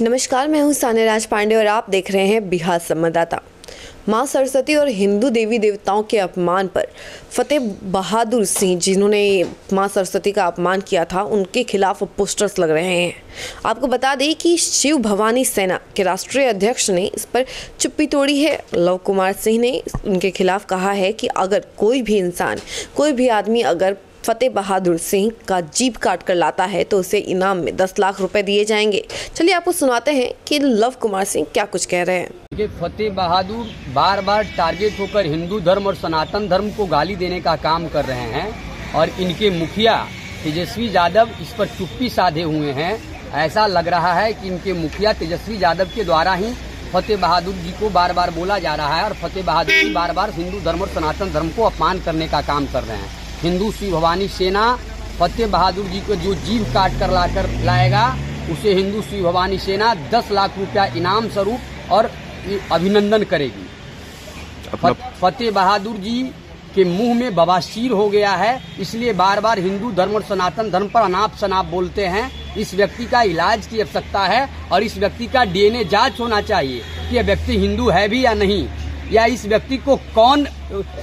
नमस्कार, मैं हूँ सान्या राज पांडे और आप देख रहे हैं बिहार संवाददाता। माँ सरस्वती और हिंदू देवी देवताओं के अपमान पर फतेह बहादुर सिंह, जिन्होंने माँ सरस्वती का अपमान किया था, उनके खिलाफ पोस्टर्स लग रहे हैं। आपको बता दें कि शिव भवानी सेना के राष्ट्रीय अध्यक्ष ने इस पर चुप्पी तोड़ी है। लव कुमार सिंह ने उनके खिलाफ कहा है कि अगर कोई भी इंसान, कोई भी आदमी अगर फतेह बहादुर सिंह का जीप काट कर लाता है तो उसे इनाम में दस लाख रुपए दिए जाएँगे। चलिए आपको सुनाते हैं कि लव कुमार सिंह क्या कुछ कह रहे हैं। फतेह बहादुर बार बार टारगेट होकर हिंदू धर्म और सनातन धर्म को गाली देने का काम कर रहे हैं और इनके मुखिया तेजस्वी यादव इस पर चुप्पी साधे हुए हैं। ऐसा लग रहा है कि इनके मुखिया तेजस्वी यादव के द्वारा ही फतेह बहादुर जी को बार बार बोला जा रहा है और फतेह बहादुर जी बार बार हिंदू धर्म और सनातन धर्म को अपमान करने का काम कर रहे हैं। हिंदू श्री भवानी सेना फतेह बहादुर जी को जो जीव काट कर लाकर लाएगा उसे हिंदू श्री भवानी सेना दस लाख रुपया इनाम स्वरूप और अभिनंदन करेगी। फतेह बहादुर जी के मुँह में बवासीर हो गया है इसलिए बार बार हिंदू धर्म और सनातन धर्म पर अनाप शनाप बोलते हैं। इस व्यक्ति का इलाज की आवश्यकता है और इस व्यक्ति का डीएनए जाँच होना चाहिए कि यह व्यक्ति हिंदू है भी या नहीं। या इस व्यक्ति को कौन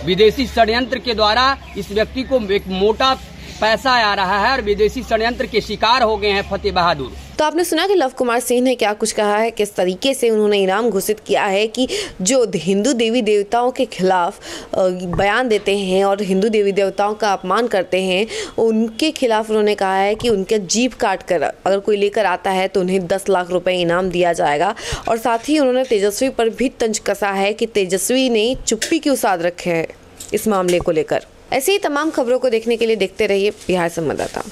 विदेशी षड्यंत्र के द्वारा इस व्यक्ति को एक मोटा पैसा आ रहा है और विदेशी षडयंत्र के शिकार हो गए हैं फतेह बहादुर। तो आपने सुना कि लव कुमार सिंह ने क्या कुछ कहा है? किस तरीके से उन्होंने इनाम घोषित किया है कि जो हिंदू देवी देवताओं के खिलाफ बयान देते हैं और हिंदू देवी देवताओं का अपमान करते हैं, उनके खिलाफ उन्होंने कहा है कि उनके जीप काट कर अगर कोई लेकर आता है तो उन्हें दस लाख रुपए इनाम दिया जाएगा। और साथ ही उन्होंने तेजस्वी पर भी तंज कसा है कि तेजस्वी ने चुप्पी क्यों साध रखे हैं इस मामले को लेकर? ऐसी ही तमाम खबरों को देखने के लिए देखते रहिए बिहार संवाददाता।